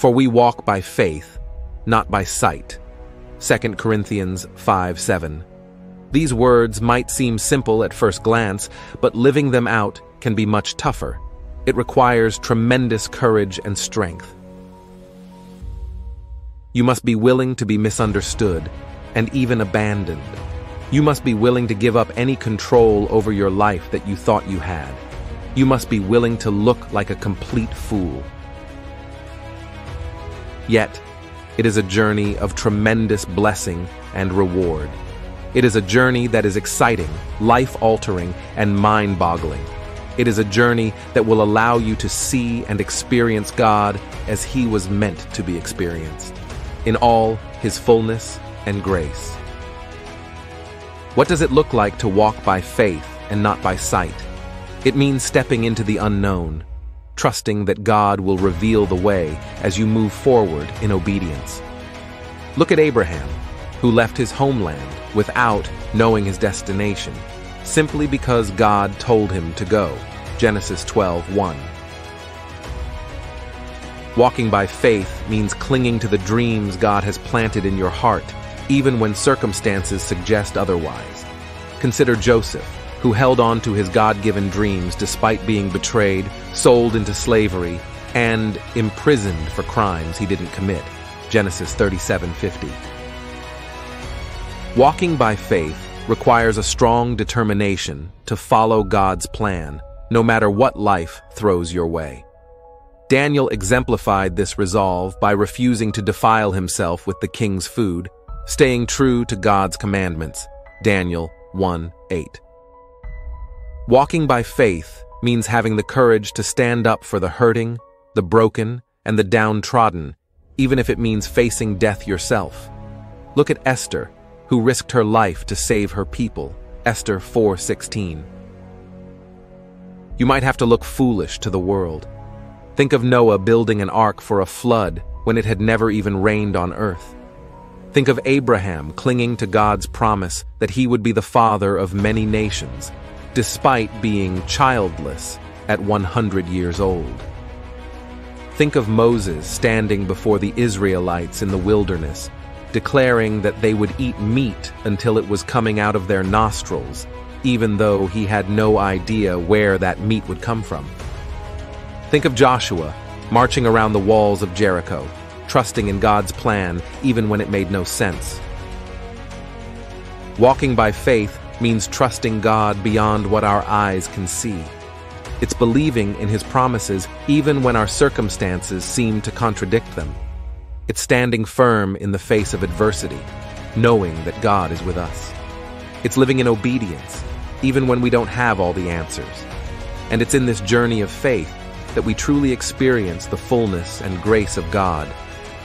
For we walk by faith, not by sight. 2 Corinthians 5 7. These words might seem simple at first glance, but living them out can be much tougher. It requires tremendous courage and strength. You must be willing to be misunderstood and even abandoned. You must be willing to give up any control over your life that you thought you had. You must be willing to look like a complete fool. Yet, it is a journey of tremendous blessing and reward. It is a journey that is exciting, life-altering, and mind-boggling. It is a journey that will allow you to see and experience God as He was meant to be experienced, in all His fullness and grace. What does it look like to walk by faith and not by sight? It means stepping into the unknown, trusting that God will reveal the way as you move forward in obedience. Look at Abraham, who left his homeland without knowing his destination, simply because God told him to go. Genesis 12:1. Walking by faith means clinging to the dreams God has planted in your heart, even when circumstances suggest otherwise. Consider Joseph, who held on to his God-given dreams despite being betrayed, sold into slavery, and imprisoned for crimes he didn't commit. Genesis 37:50. Walking by faith requires a strong determination to follow God's plan, no matter what life throws your way. Daniel exemplified this resolve by refusing to defile himself with the king's food, staying true to God's commandments. Daniel 1:8. Walking by faith means having the courage to stand up for the hurting, the broken, and the downtrodden, even if it means facing death yourself. Look at Esther, who risked her life to save her people. Esther 4:16. You might have to look foolish to the world. Think of Noah building an ark for a flood when it had never even rained on earth. Think of Abraham clinging to God's promise that he would be the father of many nations, despite being childless at 100 years old. Think of Moses standing before the Israelites in the wilderness declaring that they would eat meat until it was coming out of their nostrils, even though he had no idea where that meat would come from. Think of Joshua marching around the walls of Jericho, trusting in God's plan even when it made no sense. Walking by faith means trusting God beyond what our eyes can see. It's believing in His promises even when our circumstances seem to contradict them. It's standing firm in the face of adversity, knowing that God is with us. It's living in obedience, even when we don't have all the answers. And it's in this journey of faith that we truly experience the fullness and grace of God,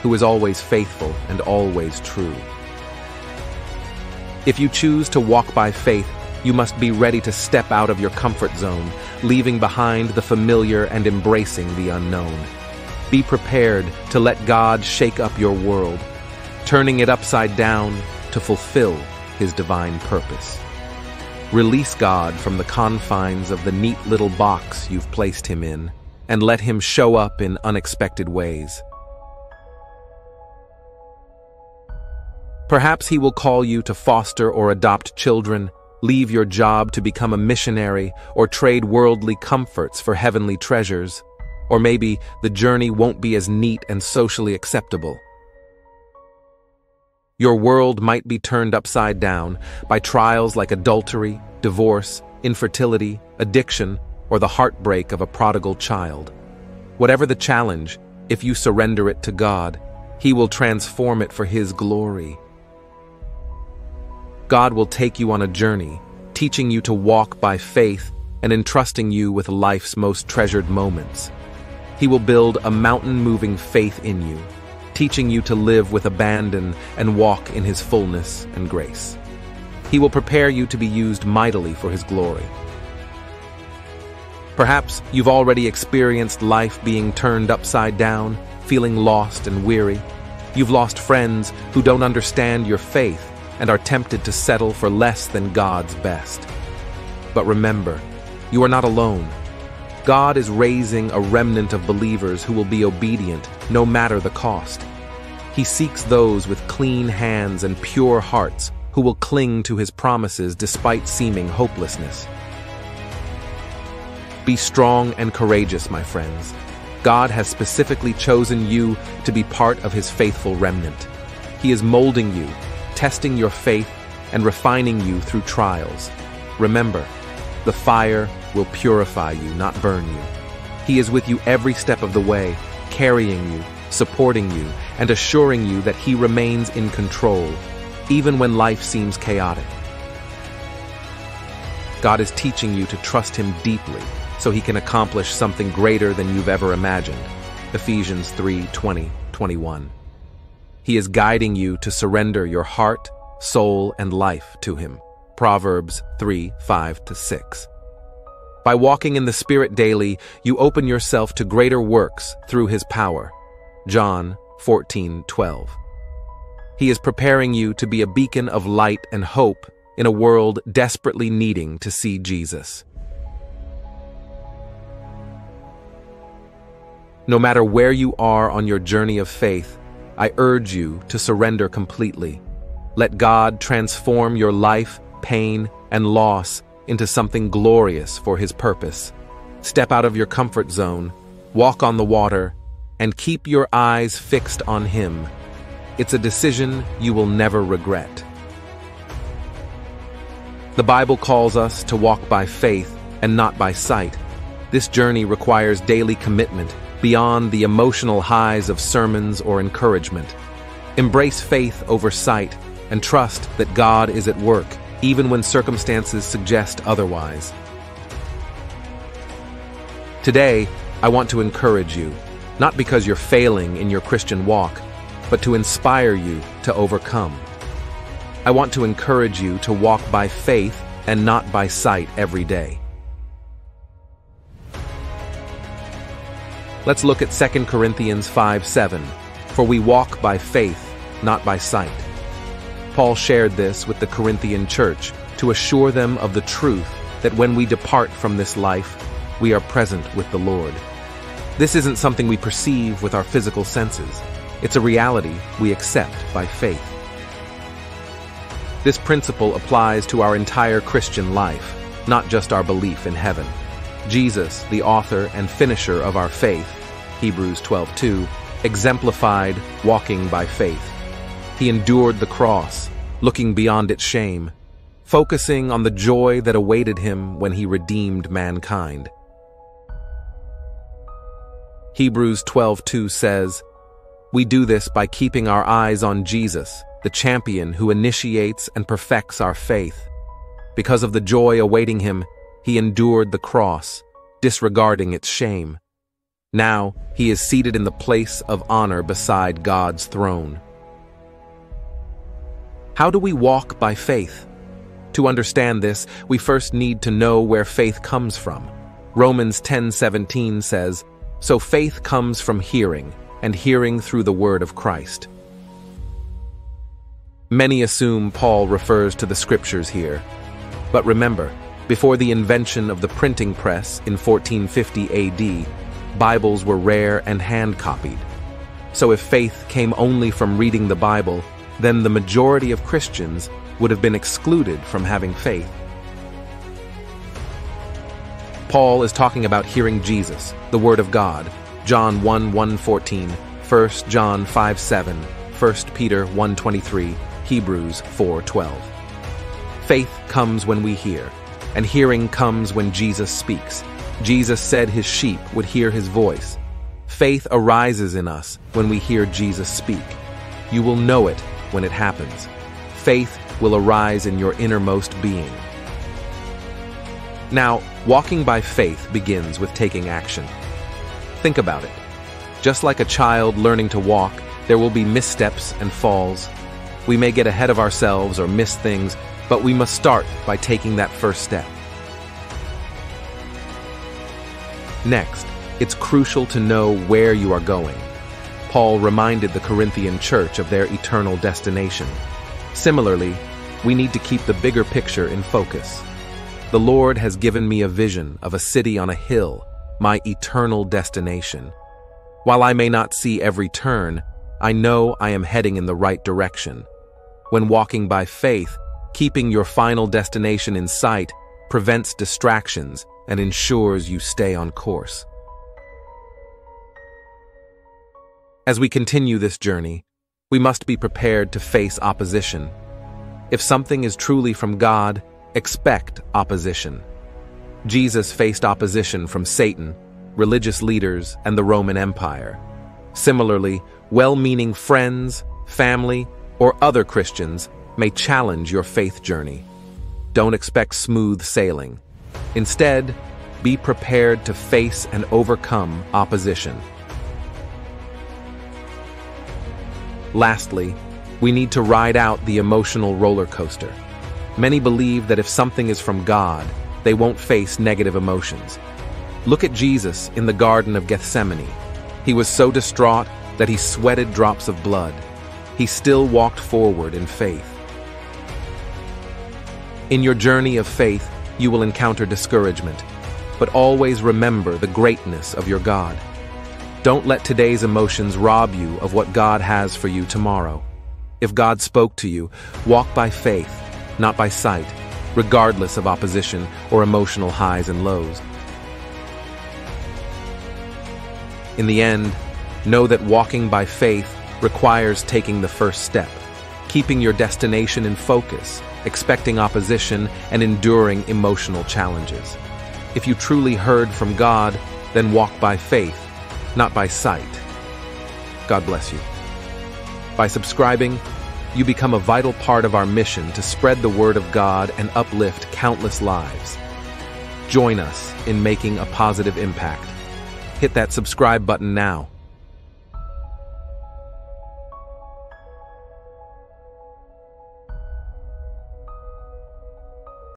who is always faithful and always true. If you choose to walk by faith, you must be ready to step out of your comfort zone, leaving behind the familiar and embracing the unknown. Be prepared to let God shake up your world, turning it upside down to fulfill His divine purpose. Release God from the confines of the neat little box you've placed Him in, and let Him show up in unexpected ways. Perhaps He will call you to foster or adopt children, leave your job to become a missionary, or trade worldly comforts for heavenly treasures. Or maybe the journey won't be as neat and socially acceptable. Your world might be turned upside down by trials like adultery, divorce, infertility, addiction, or the heartbreak of a prodigal child. Whatever the challenge, if you surrender it to God, He will transform it for His glory. God will take you on a journey, teaching you to walk by faith and entrusting you with life's most treasured moments. He will build a mountain-moving faith in you, teaching you to live with abandon and walk in His fullness and grace. He will prepare you to be used mightily for His glory. Perhaps you've already experienced life being turned upside down, feeling lost and weary. You've lost friends who don't understand your faith and are tempted to settle for less than God's best. But remember, you are not alone. God is raising a remnant of believers who will be obedient no matter the cost. He seeks those with clean hands and pure hearts who will cling to his promises despite seeming hopelessness. Be strong and courageous, my friends. God has specifically chosen you to be part of his faithful remnant. He is molding you, testing your faith, and refining you through trials. Remember, the fire will purify you, not burn you. He is with you every step of the way, carrying you, supporting you, and assuring you that He remains in control, even when life seems chaotic. God is teaching you to trust Him deeply so He can accomplish something greater than you've ever imagined. Ephesians 3 20, 21. He is guiding you to surrender your heart, soul, and life to Him. Proverbs 3 5 6. By walking in the Spirit daily, you open yourself to greater works through His power. John 14 12. He is preparing you to be a beacon of light and hope in a world desperately needing to see Jesus. No matter where you are on your journey of faith, I urge you to surrender completely. Let God transform your life, pain, and loss into something glorious for His purpose. Step out of your comfort zone, walk on the water, and keep your eyes fixed on Him. It's a decision you will never regret. The Bible calls us to walk by faith and not by sight. This journey requires daily commitment beyond the emotional highs of sermons or encouragement. Embrace faith over sight and trust that God is at work, even when circumstances suggest otherwise. Today, I want to encourage you, not because you're failing in your Christian walk, but to inspire you to overcome. I want to encourage you to walk by faith and not by sight every day. Let's look at 2 Corinthians 5 7. For we walk by faith, not by sight. Paul shared this with the Corinthian church to assure them of the truth that when we depart from this life, we are present with the Lord. This isn't something we perceive with our physical senses. It's a reality we accept by faith. This principle applies to our entire Christian life, not just our belief in heaven. Jesus, the author and finisher of our faith, Hebrews 12:2, exemplified walking by faith. He endured the cross, looking beyond its shame, focusing on the joy that awaited him when he redeemed mankind. Hebrews 12:2 says, "We do this by keeping our eyes on Jesus, the champion who initiates and perfects our faith. Because of the joy awaiting him, he endured the cross, disregarding its shame. Now, he is seated in the place of honor beside God's throne. How do we walk by faith? To understand this, we first need to know where faith comes from. Romans 10:17 says, "So faith comes from hearing, and hearing through the word of Christ." Many assume Paul refers to the scriptures here. But remember, before the invention of the printing press in 1450 AD, Bibles were rare and hand-copied. So if faith came only from reading the Bible, then the majority of Christians would have been excluded from having faith. Paul is talking about hearing Jesus, the Word of God, John 1 1 14, 1 John 5 7, 1 Peter 1 23, Hebrews 4 12. Faith comes when we hear, and hearing comes when Jesus speaks. Jesus said his sheep would hear his voice. Faith arises in us when we hear Jesus speak. You will know it when it happens. Faith will arise in your innermost being. Now, walking by faith begins with taking action. Think about it. Just like a child learning to walk, there will be missteps and falls. We may get ahead of ourselves or miss things, but we must start by taking that first step. Next, it's crucial to know where you are going. Paul reminded the Corinthian church of their eternal destination. Similarly, we need to keep the bigger picture in focus. The Lord has given me a vision of a city on a hill, my eternal destination. While I may not see every turn, I know I am heading in the right direction. When walking by faith, keeping your final destination in sight prevents distractions and ensures you stay on course. As we continue this journey, we must be prepared to face opposition. If something is truly from God, expect opposition. Jesus faced opposition from Satan, religious leaders, and the Roman Empire. Similarly, well-meaning friends, family, or other Christians may challenge your faith journey. Don't expect smooth sailing. Instead, be prepared to face and overcome opposition. Lastly, we need to ride out the emotional roller coaster. Many believe that if something is from God, they won't face negative emotions. Look at Jesus in the Garden of Gethsemane. He was so distraught that he sweated drops of blood. He still walked forward in faith. In your journey of faith, you will encounter discouragement, but always remember the greatness of your God. Don't let today's emotions rob you of what God has for you tomorrow. If God spoke to you, walk by faith, not by sight, regardless of opposition or emotional highs and lows. In the end, know that walking by faith requires taking the first step, keeping your destination in focus, expecting opposition, and enduring emotional challenges. If you truly heard from God, then walk by faith, not by sight. God bless you. By subscribing, you become a vital part of our mission to spread the word of God and uplift countless lives. Join us in making a positive impact. Hit that subscribe button now